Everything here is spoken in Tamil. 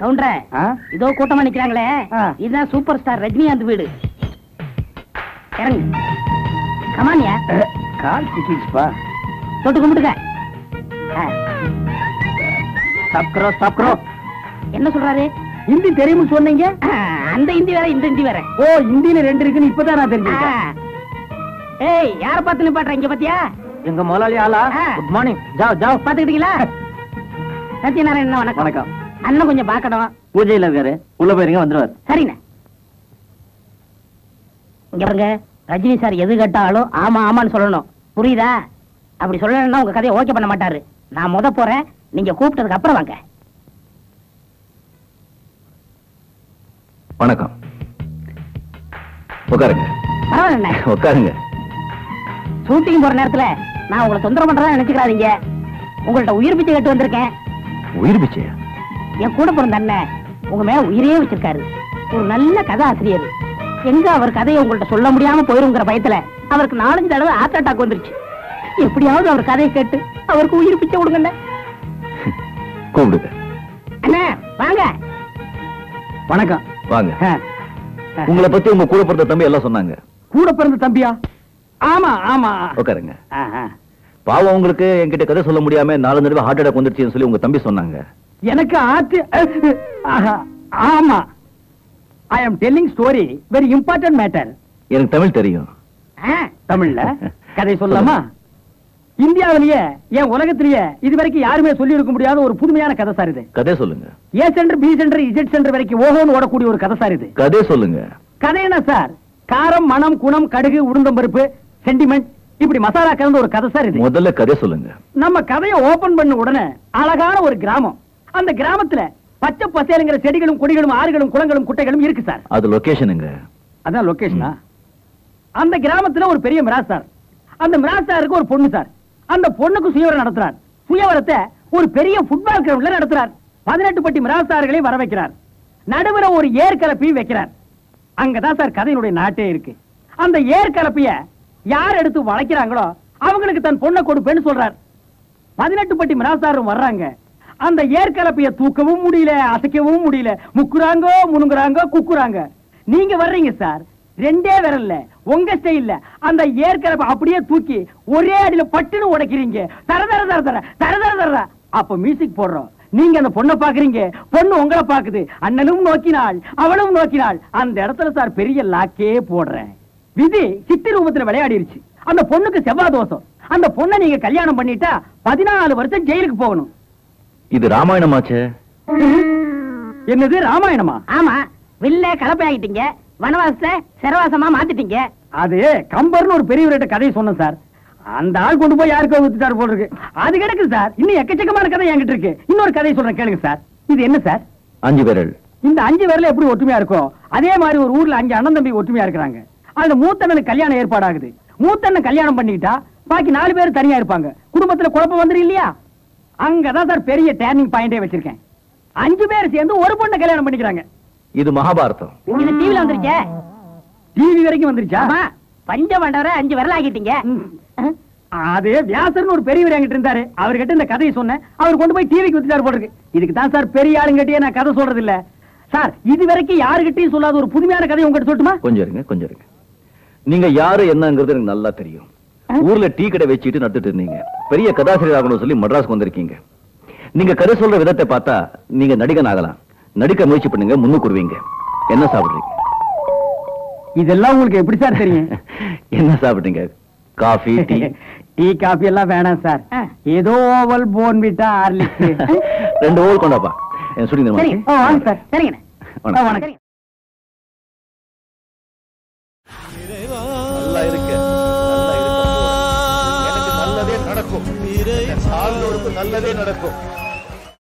கவுண்டர? இதோ கூட்டமா நிக்கிறாங்களே. இதுதான் சூப்பர் ஸ்டார் ரஜினிகாந்த் வீடு. இறங்கு. கமானியா கால் சிக்கிடுச்சுப்பா தொட்டு ஸ்டாப் கரோ ஸ்டாப் கரோ என்ன சொல்றாரு? ஹிந்தி தெரியும்னு சொன்னீங்க? அந்த இந்தி வேற இந்த இந்தி வேற. ஓ ஹிந்தில ரெண்டு இருக்குன்னு இப்பதான் நான் ஆ. தெரிஞ்சுக்கிட்டேன் ஏய் யார பார்த்து நிப்பாட்டுற இங்க பாத்தியா? எங்க முதலாளி ஆளா. குட் மார்னிங் ஜாவ் ஜாவ். பாத்துக்கிட்டீங்களா சத்யநாராயணன் வணக்கம்? வணக்கம். அண்ணன் கொஞ்சம் பாக்கணும் பூஜையில இருக்காரு. உள்ள போயிருங்க வந்துருவாரு. சரிண்ணே. இங்க பாருங்க ரஜினி சார் எது கேட்டாலும் ஆமா ஆமான்னு சொல்லணும். புரியுதா? அப்படி சொல்லணும்னா உங்க கதையை ஓகே பண்ண மாட்டாரு. நான் முத போறேன். நீங்க கூப்பிட்டதுக்கு அப்புறம் வாங்க. வணக்கம். உட்காருங்க. பரவாயில்ல. உட்காருங்க. ஷூட்டிங் போற நேரத்துல நான் உங்களை தொந்தரவு பண்றதா நினைச்சுக்கிறாதீங்க. உங்கள்ட்ட உயிர் பிச்சை கேட்டு வந்திருக்கேன். உயிர் பிச்சையா? என் கூட பிறந்த அண்ணன் உங்க மேல உயிரே வச்சிருக்காரு. ஒரு நல்ல கதை ஆசிரியர் எங்க அவர் கதையை உங்கள்ட்ட சொல்ல முடியாம போயிருங்கிற பயத்துல அவருக்கு நாலஞ்சு தடவை ஹார்ட் அட்டாக் வந்துருச்சு. எப்படியாவது அவர் கதையை கேட்டு அவருக்கு உயிர் பிச்சை கொடுங்க. கூப்பிடுங்க. அண்ணே வாங்க. வணக்கம். வாங்க. உங்களை பத்தி உங்க கூட பிறந்த தம்பி எல்லாம் சொன்னாங்க. கூட பிறந்த தம்பியா? ஆமா ஆமா. உட்காருங்க. பாவம் உங்களுக்கு என்கிட்ட கதை சொல்ல முடியாம நாலு தடவை ஹார்ட் அட்டாக் வந்துருச்சுன்னு சொல்லி உங்க தம்பி சொன்னாங்க. எனக்கு ஆத்து ஆமா. I am telling story very important matter எனக்கு தமிழ் தெரியும். தமிழ்ல? கதை சொல்லலாமா? இந்தியாவிலேயே என் உலகத்திலேயே இது வரைக்கும் யாருமே சொல்லி இருக்க முடியாத ஒரு புதுமையான கதை சார் இது. கதை சொல்லுங்க. A centre B centre Z centre வரைக்கும் ஓஹோன்னு ஓடக்கூடிய ஒரு கதை சார் இது. கதை சொல்லுங்க. கதை என்ன சார்? காரம் மணம் குணம் கடுகு உளுந்தம்பருப்பு சென்டிமெண்ட் இப்படி மசாலா கலந்த ஒரு கதை சார் இது. முதல்ல கதை சொல்லுங்க. நம்ம கதையை ஓபன் பண்ண உடனே அழகான ஒரு கிராமம். அந்த கிராமத்துல பச்சை பசேலுங்கிற செடிகளும் கொடிகளும் ஆறுகளும் குளங்களும் குட்டைகளும் இருக்கு சார். அது லொகேஷனுங்க அதான் லொகேஷனா அந்த கிராமத்துல ஒரு பெரிய மிராஸ்தார் அந்த மிராஸ்தாருக்கு ஒரு பொண்ணு சார். அந்த பொண்ணுக்கு சுயவரம் நடத்துறார். சுயவரத்தை ஒரு பெரிய ஃபுட்பால் கிரவுண்ட்ல நடத்துறார். பதினெட்டு பட்டி மிராசார்களை வர வைக்கிறார். நடுவுல ஒரு ஏற்கலப்பையும் வைக்கிறார். அங்கதான் சார் கதையினுடைய நாட்டே இருக்கு. அந்த ஏற்கலப்பைய யார் எடுத்து வளைக்கிறாங்களோ அவங்களுக்கு தன் பொண்ணை கொடுப்பேன்னு சொல்றார். பதினெட்டு பட்டி மிராசாரும் வர்றாங்க. அந்த ஏற்கலப்பைய தூக்கவும் முடியல அசைக்கவும் முடியல. முக்குறாங்கோ முணுங்குறாங்க குக்குறாங்க. நீங்க வர்றீங்க சார். ரெண்டே விரல்ல உங்க ஸ்டைல்ல அந்த ஏற்கலப்பை அப்படியே தூக்கி ஒரே அடியில பட்டுன்னு உடைக்கிறீங்க. தர தர தர தர தர தர தர. அப்ப மியூசிக் போடுறோம். நீங்க அந்த பொண்ணை பாக்குறீங்க. பொண்ணு உங்களை பாக்குது. அண்ணனும் நோக்கினாள் அவளும் நோக்கினாள். அந்த இடத்துல சார் பெரிய லாக்கே போடுறேன். விதி சித்தி ரூபத்துல விளையாடிருச்சு. அந்த பொண்ணுக்கு செவ்வாய் தோஷம். அந்த பொண்ணை நீங்க கல்யாணம் பண்ணிட்டா பதினாலு வருஷம் ஜெயிலுக்கு போகணும். இது ராமாயணமாச்சே? என்னது ராமாயணமா? ஆமா. வில்ல கலப்பை ஆகிட்டீங்க வனவாசத்தை சிறவாசமா மாத்திட்டீங்க? அது கம்பர்னு ஒரு பெரியவர்கிட்ட கதையை சொன்னேன் சார். அந்த ஆள் கொண்டு போய் யாருக்கோ ஊத்திட்டாரு போல இருக்கு அது கிடக்குது சார். இன்னும் எக்கச்சக்கமான கதை என்கிட்ட இருக்கு. இன்னொரு கதையை சொல்றேன் கேளுங்க சார். இது என்ன சார்? அஞ்சு விரல். இந்த அஞ்சு பேர்ல எப்படி ஒற்றுமையா இருக்கும்? அதே மாதிரி ஒரு ஊர்ல அஞ்சு அண்ணன் தம்பி ஒற்றுமையா இருக்கிறாங்க. அதுல மூத்தண்ணனுக்கு கல்யாணம் ஏற்பாடாகுது. மூத்தண்ணன் கல்யாணம் பண்ணிக்கிட்டா பாக்கி நாலு பேர் தனியா இருப்பாங்க. குடும்பத்துல குழப்பம் வந்துரும் இல்லையா? அங்கதான் சார் பெரிய டேர்னிங் பாயிண்டே வச்சிருக்கேன். அஞ்சு பேர் சேர்ந்து ஒரு பொண்ணை கல்யாணம் பண்ணிக்கிறாங்க. இது மகாபாரதம். இது டிவில வந்துருச்சே டிவி வரைக்கும் வந்துருச்சா? பஞ்ச மண்டவரை அஞ்சு விரல் ஆகிட்டீங்க. அது வியாசர்னு ஒரு பெரியவர் என்கிட்ட இருந்தாரு. அவர்கிட்ட இந்த கதையை சொன்னேன். அவர் கொண்டு போய் டிவிக்கு வித்துட்டாரு போல இருக்கு. இதுக்கு தான் சார் பெரிய ஆளுங்கிட்டயே நான் கதை சொல்றது இல்ல சார் இது வரைக்கும் யாருகிட்டயும் சொல்லாத ஒரு புதுமையான கதை உங்ககிட்ட சொல்லட்டுமா? கொஞ்சம் இருங்க கொஞ்சம் இருங்க. நீங்க யாரு என்னங்கிறது எனக்கு நல்லா தெரியும். ஊர்ல டீ கடை வச்சுட்டு நடத்திட்டு இருந்தீங்க. பெரிய கதாசிரியர் ஆகணும்னு சொல்லி மட்ராஸ்க்கு வந்திருக்கீங்க. நீங்க கதை சொல்ற விதத்தை பார்த்தா நீங்க நடிகன் ஆகலாம் நடிக்க முயற்சி பண்ணுங்க முன்னுக்கு வருவீங்க. என்ன சாப்பிடுறீங்க? இதெல்லாம் உங்களுக்கு எப்படி சார் தெரியும்? என்ன சாப்பிடுறீங்க காஃபி டீ? டீ காபி எல்லாம் வேணாம் சார். ஏதோ ஓவல் போன் விட்டா ஹார்லிக்ஸ் ரெண்டு ஓல் கொண்டாப்பா என் சுடி சரி. ஓ, வாங்க சார். வணக்கம். வணக்கம். சரிங்க. நல்லா இருக்க. நல்லா இருக்க. எனக்கு நல்லதே நடக்கும். நல்லதே நடக்கும்.